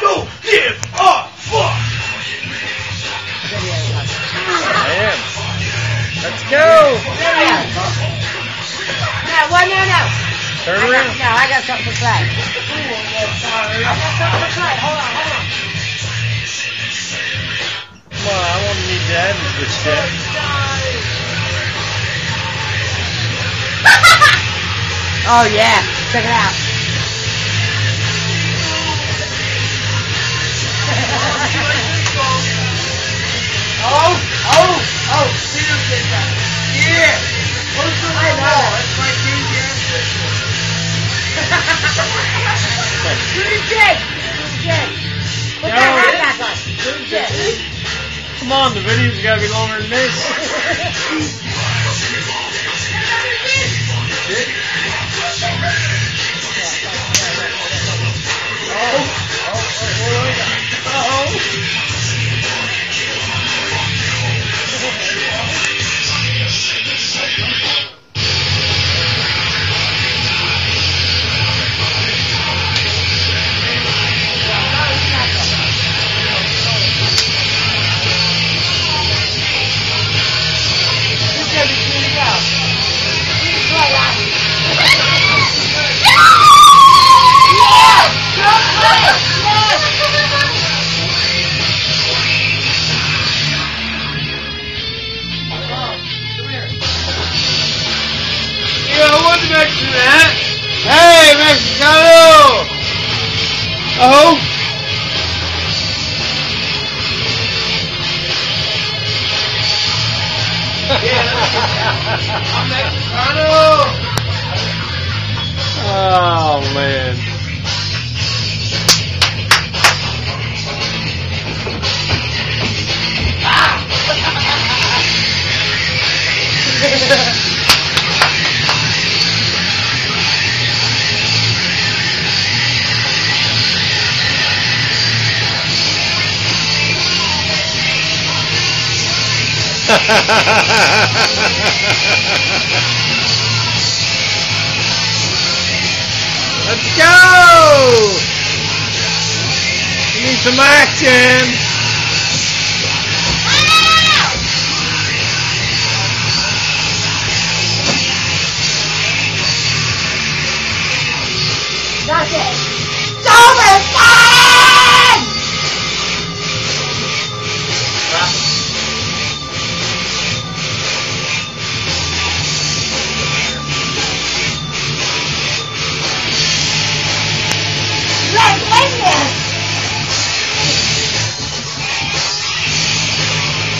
Don't give a fuck. Man. Let's go. No, well, no, no. Turn I got, no, I got something to say. I got something to say. Hold on, hold on. Come on, I want to meet Dad with this shit. Oh yeah, check it out. Come on, the video's got to be longer than. This Let's go! Need some action!